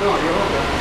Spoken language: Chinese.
No, y o u